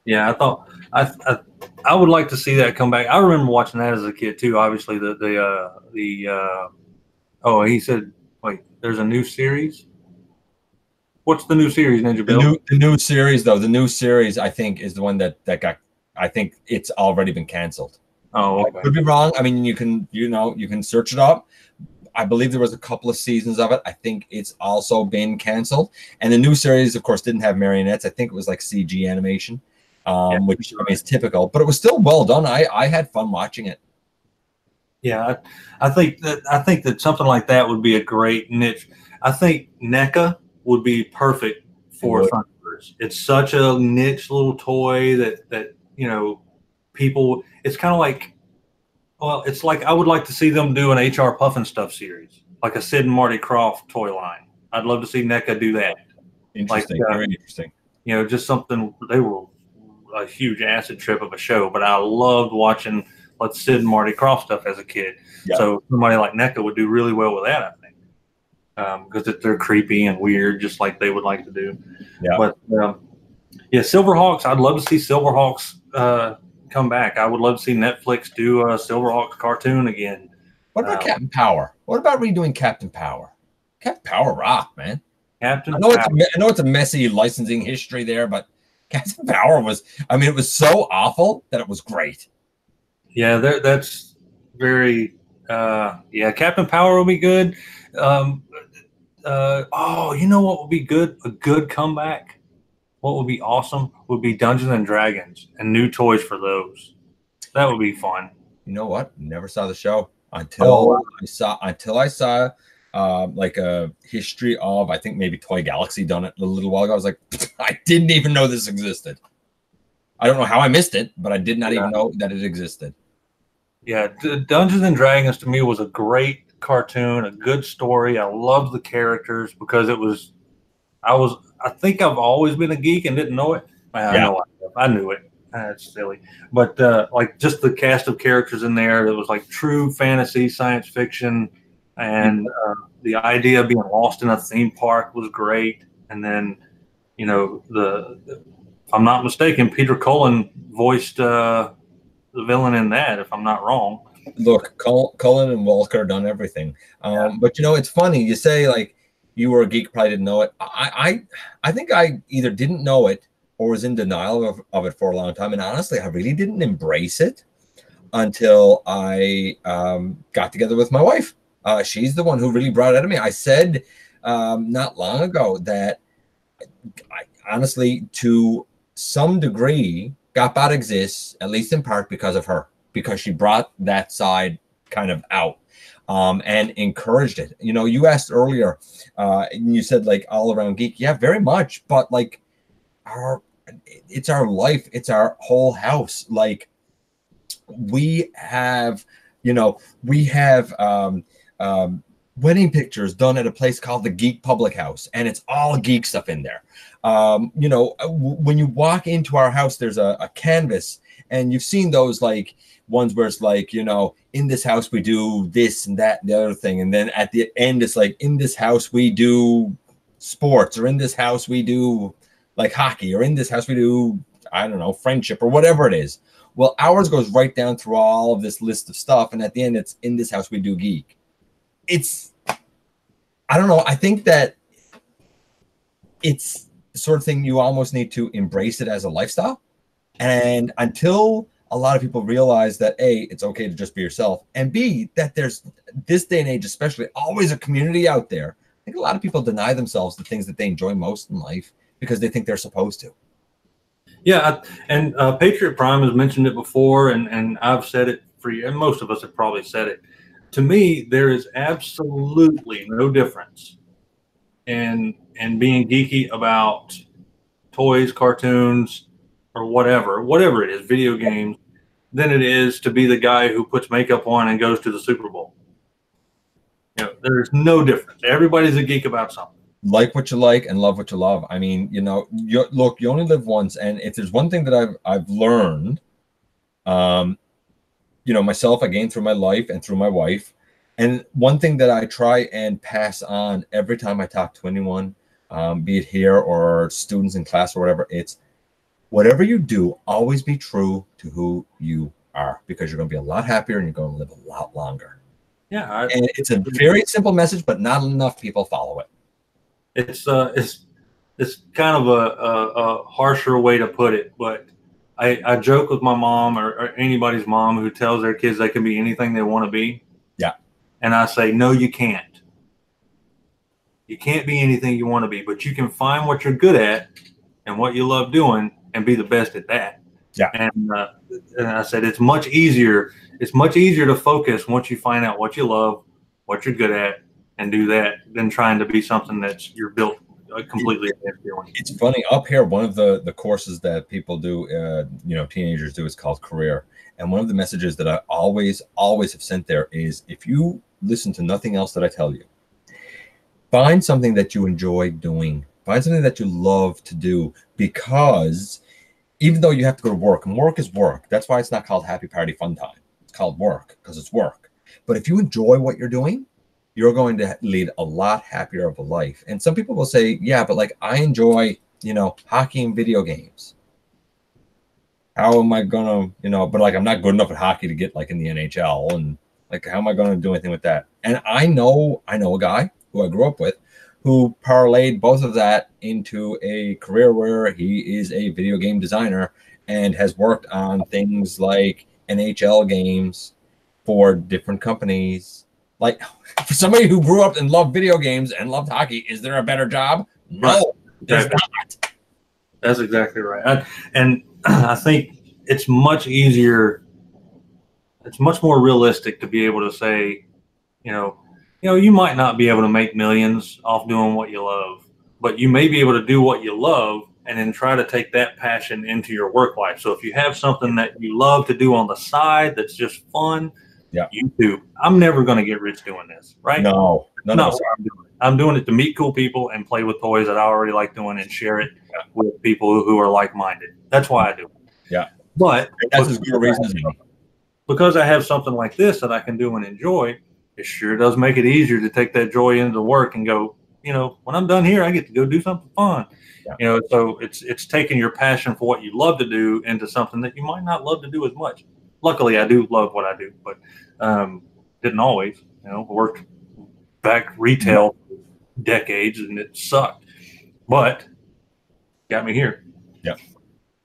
yeah, I thought I, I I would like to see that come back. I remember watching that as a kid too. Obviously, the the uh, the uh, oh, he said, wait, there's a new series. What's the new series, Ninja The Bill? new the new series though, the new series I think is the one that that got. I think it's already been canceled. oh, I could be wrong. I mean, you can you know you can search it up. I believe there was a couple of seasons of it. I think it's also been canceled. And the new series, of course, didn't have marionettes. I think it was like CG animation, um, Yeah. which I mean is typical, but it was still well done. I I had fun watching it. Yeah, I, I think that I think that something like that would be a great niche. I think NECA would be perfect for It. Thunderbirds. It's such a niche little toy that that you know people. It's kind of like, well, it's like I would like to see them do an HR Pufnstuf series, like a Sid and Marty Krofft toy line. I'd love to see NECA do that. Interesting, uh, very interesting. You know, just something they were a huge acid trip of a show, but I loved watching like Sid and Marty Krofft stuff as a kid. Yeah. So somebody like NECA would do really well with that, I think, because they're creepy and weird, just like they would like to do. Yeah. But um, yeah, Silverhawks. I'd love to see Silverhawks uh, come back. I would love to see Netflix do a Silverhawks cartoon again. What about um, Captain Power? What about redoing Captain Power? Captain Power rock, man. Captain. I know Power. me- I know it's a messy licensing history there, but Captain Power was. I mean, it was so awful that it was great. Yeah, that's very. Uh, yeah, Captain Power will be good. Um, uh, oh, you know what would be good? A good comeback. What would be awesome would be Dungeons and Dragons and new toys for those. That would be fun. You know what? Never saw the show until Oh, wow. I saw until I saw um, like a history of I think maybe Toy Galaxy done it a little while ago. I was like, I didn't even know this existed. I don't know how I missed it, but I did not Yeah. even know that it existed. Yeah, D- Dungeons and Dragons to me was a great cartoon, a good story. I loved the characters because it was. I was. I think I've always been a geek and didn't know it. I Yeah. know I, I knew it. That's silly, but uh, like just the cast of characters in there, it was like true fantasy, science fiction, and uh, the idea of being lost in a theme park was great. And then, you know, the, the if I'm not mistaken, Peter Cullen voiced uh, the villain in that. If I'm not wrong. Look, Cullen and Welker done everything. Um, Yeah. But you know, it's funny. You say like you were a geek, probably didn't know it. I, I, I think I either didn't know it or was in denial of, of it for a long time. And honestly, I really didn't embrace it until I um, got together with my wife. Uh, she's the one who really brought it out of me. I said um, not long ago that I, honestly, to some degree, Gotbot exists, at least in part because of her, because she brought that side kind of out um, and encouraged it. You know, you asked earlier, uh, and you said like all around geek. Yeah, very much. But like our, it's our life. It's our whole house. Like we have, you know, we have um, um, wedding pictures done at a place called the Geek Public House, and it's all geek stuff in there. Um, you know, when you walk into our house, there's a, a canvas, and you've seen those like ones where it's like, you know, in this house we do this and that and the other thing. And then at the end, it's like, in this house we do sports, or in this house we do like hockey, or in this house we do, I don't know, friendship or whatever it is. Well, ours goes right down through all of this list of stuff. And at the end, it's in this house we do geek. It's, I don't know. I think that it's the sort of thing you almost need to embrace it as a lifestyle. And until a lot of people realize that a it's okay to just be yourself and b that there's this day and age especially always a community out there i think a lot of people deny themselves the things that they enjoy most in life because they think they're supposed to yeah and uh, patriot prime has mentioned it before and and i've said it for you and most of us have probably said it to me there is absolutely no difference in in being geeky about toys cartoons or whatever, whatever it is, video games, than it is to be the guy who puts makeup on and goes to the Super Bowl. You know, there's no difference. Everybody's a geek about something. Like what you like and love what you love. I mean, you know, look, you only live once, and if there's one thing that I've I've learned, um, you know, myself, I gained through my life and through my wife, and one thing that I try and pass on every time I talk to anyone, um, be it here or students in class or whatever, it's whatever you do, always be true to who you are because you're going to be a lot happier and you're going to live a lot longer. Yeah, I, and it's a very simple message, but not enough people follow it. It's uh, it's it's kind of a, a, a harsher way to put it, but I, I joke with my mom or, or anybody's mom who tells their kids they can be anything they want to be. Yeah, and I say no, you can't. You can't be anything you want to be, but you can find what you're good at and what you love doing and be the best at that. Yeah. And, uh, and I said it's much easier. It's much easier to focus once you find out what you love, what you're good at, and do that than trying to be something that's you're built completely It's funny up here. One of the the courses that people do, uh, you know, teenagers do is called career. And one of the messages that I always always have sent there is if you listen to nothing else that I tell you, find something that you enjoy doing. Find something that you love to do because even though you have to go to work, and work is work. That's why it's not called happy party fun time. It's called work because it's work. But if you enjoy what you're doing, you're going to lead a lot happier of a life. And some people will say, yeah, but like I enjoy, you know, hockey and video games. How am I gonna, you know, but like I'm not good enough at hockey to get like in the NHL and like how am I gonna do anything with that? And I know I know a guy who I grew up with who parlayed both of that into a career where he is a video game designer and has worked on things like NHL games for different companies. Like for somebody who grew up and loved video games and loved hockey, is there a better job? No, there's not. That's exactly right. I, and I think it's much easier, it's much more realistic to be able to say, you know, you know, you might not be able to make millions off doing what you love, but you may be able to do what you love and then try to take that passion into your work life. So if you have something that you love to do on the side that's just fun, yeah, YouTube. I'm never going to get rich doing this, right? No, no, no. no. I'm, doing I'm doing it to meet cool people and play with toys that I already like doing and share it yeah. with people who, who are like minded. That's why I do it. Yeah, but that's as good a reason as Because I have something like this that I can do and enjoy it sure does make it easier to take that joy into work and go, you know, when I'm done here, I get to go do something fun. Yeah. You know, so it's it's taking your passion for what you love to do into something that you might not love to do as much. Luckily, I do love what I do, but um, didn't always. You know, worked back retail decades and it sucked, but got me here. Yeah.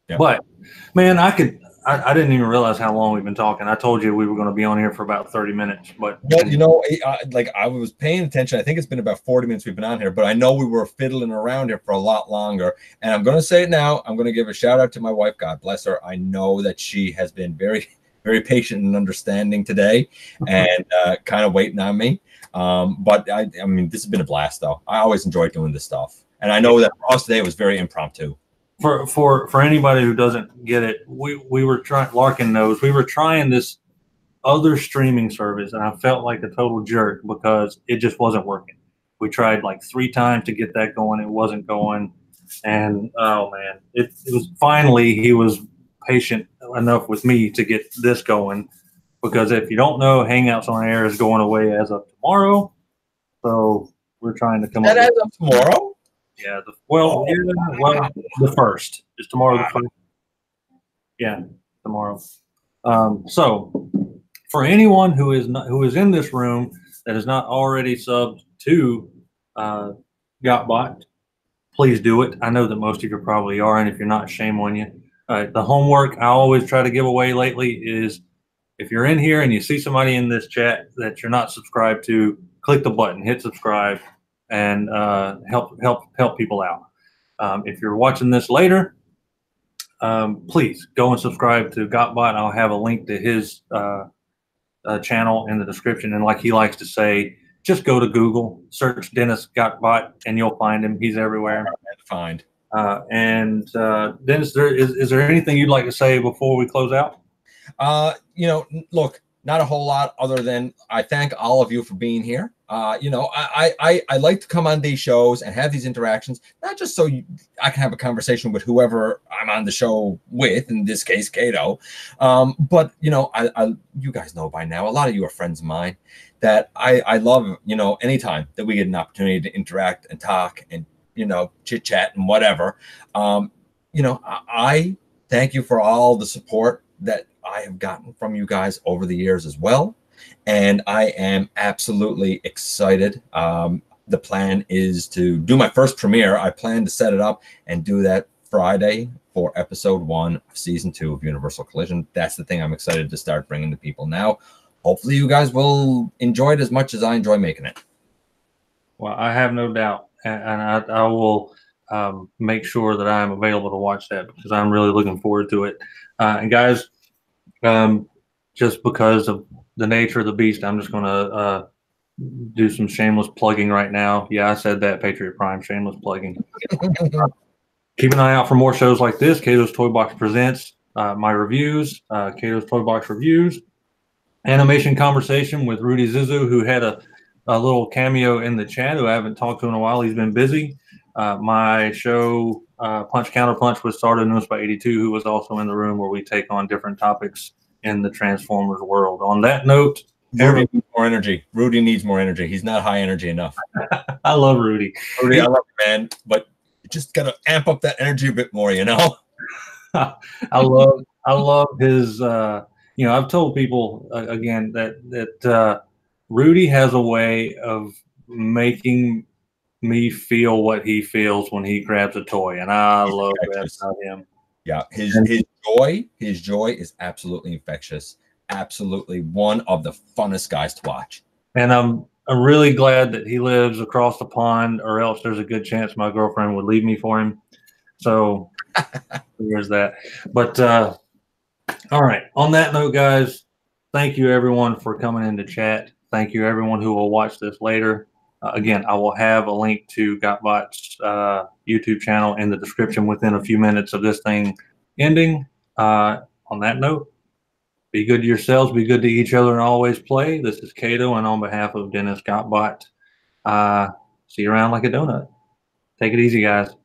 yeah. But man, I could I, I didn't even realize how long we've been talking. I told you we were going to be on here for about 30 minutes, but you know, I, like I was paying attention. I think it's been about 40 minutes we've been on here, but I know we were fiddling around here for a lot longer. And I'm going to say it now. I'm going to give a shout out to my wife. God bless her. I know that she has been very, very patient and understanding today and uh, kind of waiting on me. Um, but I, I mean, this has been a blast, though. I always enjoy doing this stuff. And I know that for us today, it was very impromptu. for for for anybody who doesn't get it, we we were trying. Larkin knows we were trying this other streaming service, and I felt like a total jerk because it just wasn't working. We tried like three times to get that going, it wasn't going, and oh man, it, it was finally he was patient enough with me to get this going. Because if you don't know, Hangouts on Air is going away as of tomorrow, so we're trying to come That up. ends up tomorrow. Yeah. The, well, yeah, well, the first is tomorrow. The first. Yeah, tomorrow. Um, so, for anyone who is not who is in this room that is not already subbed to uh, Gotbot, please do it. I know that most of you probably are, and if you're not, shame on you. Uh, the homework I always try to give away lately is if you're in here and you see somebody in this chat that you're not subscribed to, click the button, hit subscribe, and uh, help help help people out. Um, if you're watching this later, um, please go and subscribe to Gotbot. I'll have a link to his uh, uh, channel in the description. And like he likes to say, just go to Google, search Dennis Gotbot, and you'll find him. He's everywhere. Find. Uh, and uh, Dennis, there is is there anything you'd like to say before we close out? Uh, you know, look, not a whole lot other than I thank all of you for being here. Uh, you know, I, I I like to come on these shows and have these interactions, not just so you, I can have a conversation with whoever I'm on the show with, in this case, Kato. Um, but you know, I, I you guys know by now, a lot of you are friends of mine that I I love. You know, anytime that we get an opportunity to interact and talk and you know chit chat and whatever. Um, you know, I, thank you for all the support that I have gotten from you guys over the years as well. And I am absolutely excited. Um, the plan is to do my first premiere. I plan to set it up and do that Friday for episode one of season two of Universal Collision. That's the thing I'm excited to start bringing to people now. Hopefully, you guys will enjoy it as much as I enjoy making it. Well, I have no doubt, and, and I, I will um, make sure that I am available to watch that because I'm really looking forward to it. Uh, and guys, um, just because of the nature of the beast, I'm just going to uh, do some shameless plugging right now. Yeah, I said that Patriot Prime shameless plugging. Keep an eye out for more shows like this. Kato's Toy Box presents uh, my reviews, uh, Kato's Toy Box reviews, animation conversation with Rudy Zizu, who had a, a little cameo in the chat. Who I haven't talked to in a while. He's been busy. Uh, my show uh, Punch Counter Punch was started in by 82, who was also in the room where we take on different topics in the Transformers world. On that note, Rudy needs more energy. Rudy needs more energy. He's not high energy enough. I love Rudy. Rudy, I love you, man, but you just gotta amp up that energy a bit more, you know. I love I love his. Uh, you know, I've told people uh, again that that uh, Rudy has a way of making me feel what he feels when he grabs a toy, and I He's love that about him. Yeah, his his joy, his joy is absolutely infectious. Absolutely one of the funnest guys to watch. And I'm I'm really glad that he lives across the pond, or else there's a good chance my girlfriend would leave me for him. So there's that. But uh, all right. On that note, guys, thank you everyone for coming into chat. Thank you everyone who will watch this later. Uh, again, I will have a link to Gotbot's uh, YouTube channel in the description within a few minutes of this thing ending. Uh, on that note, be good to yourselves, be good to each other, and always play. This is Kato, and on behalf of Dennis Gotbot, uh, see you around like a donut. Take it easy, guys.